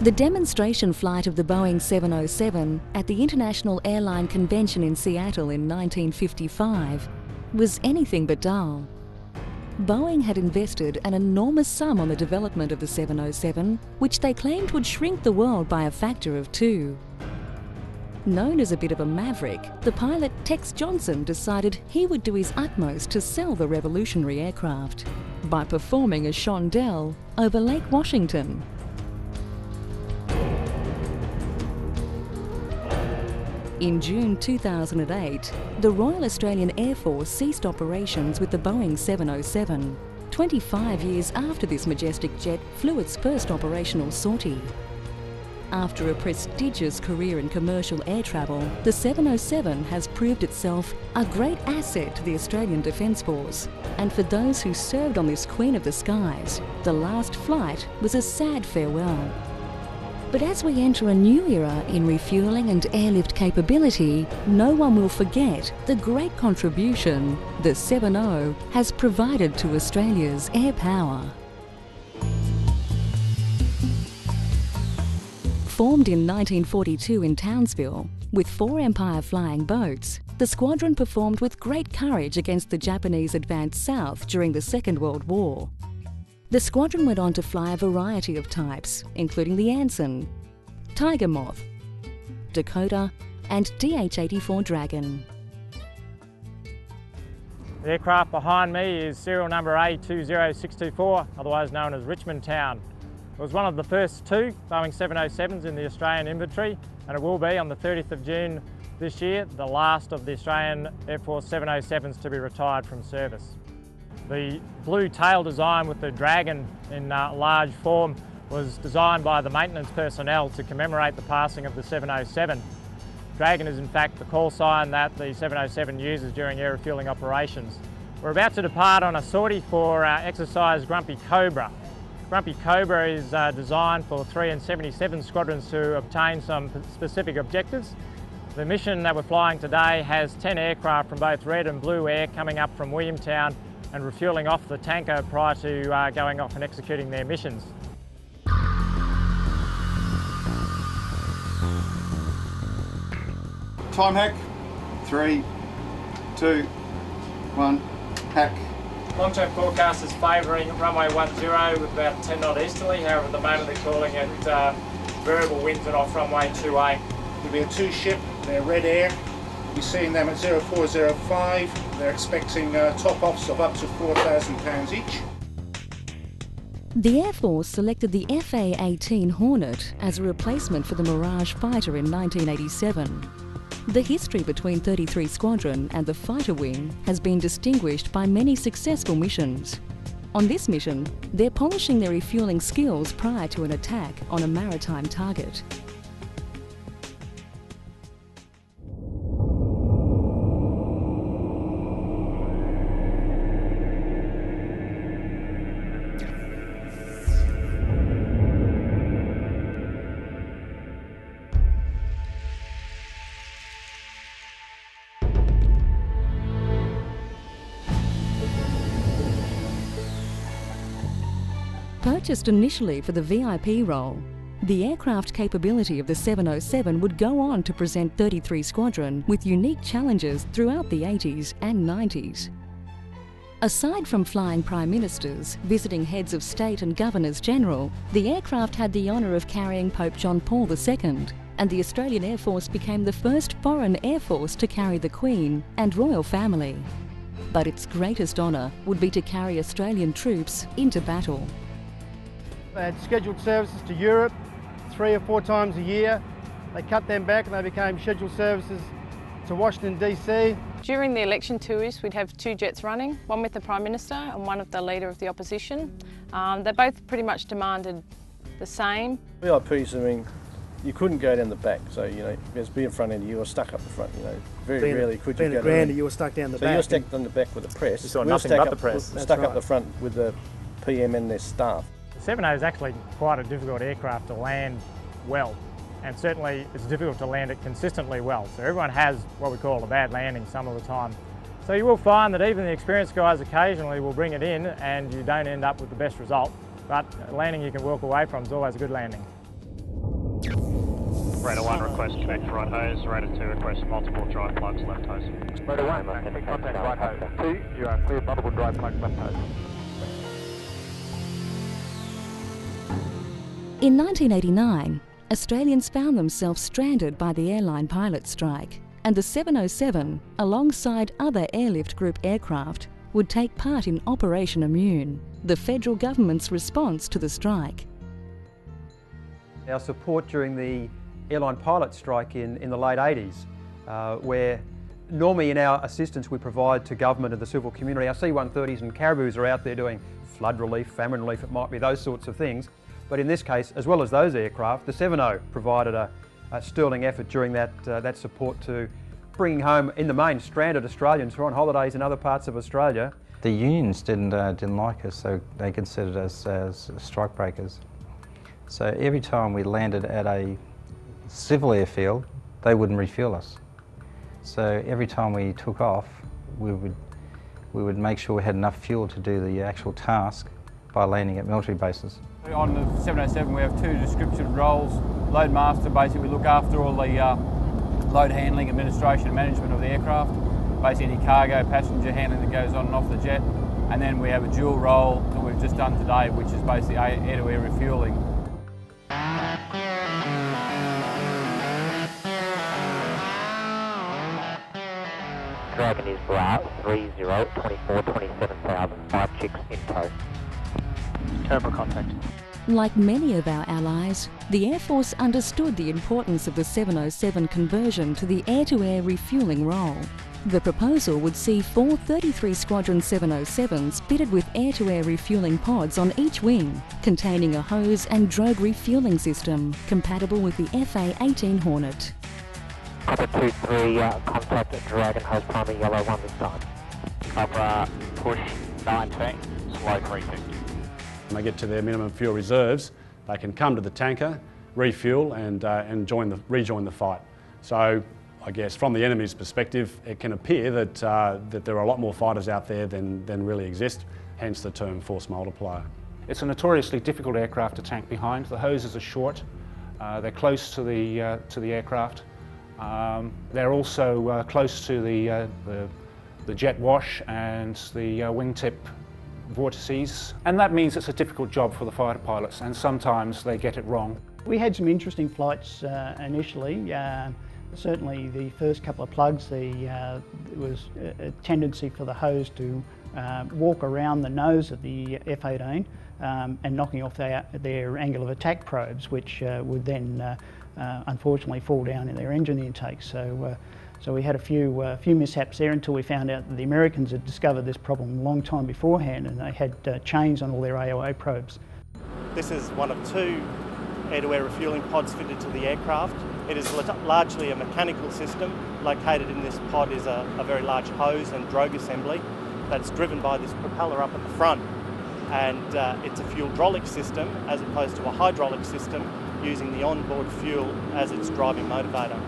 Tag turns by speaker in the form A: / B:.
A: The demonstration flight of the Boeing 707 at the International Airline Convention in Seattle in 1955 was anything but dull. Boeing had invested an enormous sum on the development of the 707, which they claimed would shrink the world by a factor of two. Known as a bit of a maverick, the pilot Tex Johnston decided he would do his utmost to sell the revolutionary aircraft by performing a chandelle over Lake Washington. In June 2008, the Royal Australian Air Force ceased operations with the Boeing 707, 25 years after this majestic jet flew its first operational sortie. After a prestigious career in commercial air travel, the 707 has proved itself a great asset to the Australian Defence Force. And for those who served on this Queen of the Skies, the last flight was a sad farewell. But as we enter a new era in refuelling and airlift capability, no one will forget the great contribution the 7.0 has provided to Australia's air power. Formed in 1942 in Townsville, with four Empire flying boats, the squadron performed with great courage against the Japanese advance south during the Second World War. The squadron went on to fly a variety of types, including the Anson, Tiger Moth, Dakota and DH-84 Dragon.
B: The aircraft behind me is serial number A20624, otherwise known as Richmond Town. It was one of the first two Boeing 707s in the Australian inventory and it will be on the 30th of June this year, the last of the Australian Air Force 707s to be retired from service. The blue tail design with the dragon in uh, large form was designed by the maintenance personnel to commemorate the passing of the 707. Dragon is in fact the call sign that the 707 uses during air refuelling operations. We're about to depart on a sortie for uh, exercise Grumpy Cobra. Grumpy Cobra is uh, designed for 3 and 77 squadrons to obtain some specific objectives. The mission that we're flying today has 10 aircraft from both Red and Blue Air coming up from Williamtown and refuelling off the tanker prior to uh, going off and executing their missions.
C: Time hack, three, two, one, hack.
B: Long-term forecast is favouring runway 10 with about 10 knot easterly, however at the moment they're calling it uh, variable winds and off runway 28.
D: There'll be a two ship, they're Red Air. We're seeing them at 0405. They're expecting uh, top-offs of up to £4,000 each.
A: The Air Force selected the FA-18 Hornet as a replacement for the Mirage fighter in 1987. The history between 33 Squadron and the fighter wing has been distinguished by many successful missions. On this mission, they're polishing their refuelling skills prior to an attack on a maritime target. Purchased initially for the VIP role, the aircraft capability of the 707 would go on to present 33 Squadron with unique challenges throughout the 80s and 90s. Aside from flying prime ministers, visiting heads of state and governors general, the aircraft had the honour of carrying Pope John Paul II, and the Australian Air Force became the first foreign air force to carry the Queen and royal family. But its greatest honour would be to carry Australian troops into battle.
E: They had scheduled services to Europe three or four times a year. They cut them back and they became scheduled services to Washington DC.
F: During the election tours we'd have two jets running, one with the Prime Minister and one with the Leader of the Opposition. Um, they both pretty much demanded the same.
G: VIPs, I mean, you couldn't go down the back, so you know, as being front end, you were stuck up the front. You know, very
E: being
G: rarely could
E: being
G: you
E: a
G: go
E: grander,
G: down.
E: you were stuck down the
G: so
E: back.
G: you're stacked on the back with the press.
H: You saw
G: We'll
H: nothing
G: stack
H: but
G: up,
H: the press.
G: stuck
E: right.
G: up the front with the PM and their staff.
B: The 7 is actually quite a difficult aircraft to land well and certainly it's difficult to land it consistently well. So everyone has what we call a bad landing some of the time. So you will find that even the experienced guys occasionally will bring it in and you don't end up with the best result. But a landing you can walk away from is always a good landing.
H: Radar 1 request connect right hose, Radar 2 request multiple dry plugs left hose.
I: Radar 1, contact right hose. 2, you are clear multiple dry plugs left hose.
A: In 1989, Australians found themselves stranded by the airline pilot strike, and the 707, alongside other airlift group aircraft, would take part in Operation Immune, the federal government's response to the strike.
J: Our support during the airline pilot strike in, in the late 80s, uh, where normally in our assistance we provide to government and the civil community, our C-130s and Caribous are out there doing flood relief, famine relief, it might be those sorts of things. But in this case, as well as those aircraft, the 70 provided a, a sterling effort during that, uh, that support to bringing home, in the main, stranded Australians who are on holidays in other parts of Australia.
K: The unions didn't, uh, didn't like us, so they considered us as strike breakers. So every time we landed at a civil airfield, they wouldn't refuel us. So every time we took off, we would, we would make sure we had enough fuel to do the actual task by landing at military bases.
L: On the 707 we have two description roles. Load master, basically we look after all the uh, load handling, administration and management of the aircraft. Basically any cargo, passenger handling that goes on and off the jet. And then we have a dual role that we've just done today, which is basically air-to-air -air refueling.
I: Dragon is Bra 30 24 27,000, 5 chicks in tow.
H: Turbo contact.
A: Like many of our allies, the Air Force understood the importance of the 707 conversion to the air-to-air -air refuelling role. The proposal would see four 33 Squadron 707s fitted with air-to-air -air refuelling pods on each wing, containing a hose and drogue refuelling system compatible with the FA-18 Hornet.
I: Copper 2-3, uh, contact Dragon hose primary yellow 1 this time.
H: Copper push 19, slow 350.
M: When they get to their minimum fuel reserves, they can come to the tanker, refuel and, uh, and join the, rejoin the fight. So I guess from the enemy's perspective, it can appear that, uh, that there are a lot more fighters out there than, than really exist, hence the term force multiplier.
D: It's a notoriously difficult aircraft to tank behind. The hoses are short, uh, they're close to the, uh, to the aircraft. Um, they're also uh, close to the, uh, the, the, jet wash and the wingtip vortices, and that means it's a difficult job for the fighter pilots, and sometimes they get it wrong.
N: We had some interesting flights uh, initially. Uh, certainly the first couple of plugs, the, uh, there was a tendency for the hose to uh, walk around the nose of the F-18 um, and knocking off their, their angle of attack probes, which uh, would then uh, unfortunately fall down in their engine intake. So so we had a few, uh, few mishaps there until we found out that the Americans had discovered this problem a long time beforehand and they had uh, chains on all their AOA probes.
O: This is one of two air-to-air -air refueling pods fitted to the aircraft. It is largely a mechanical system. Located in this pod is a, a very large hose and drogue assembly that's driven by this propeller up at the front. And uh, it's a fuel-hydraulic system as opposed to a hydraulic system using the onboard fuel as its driving motivator.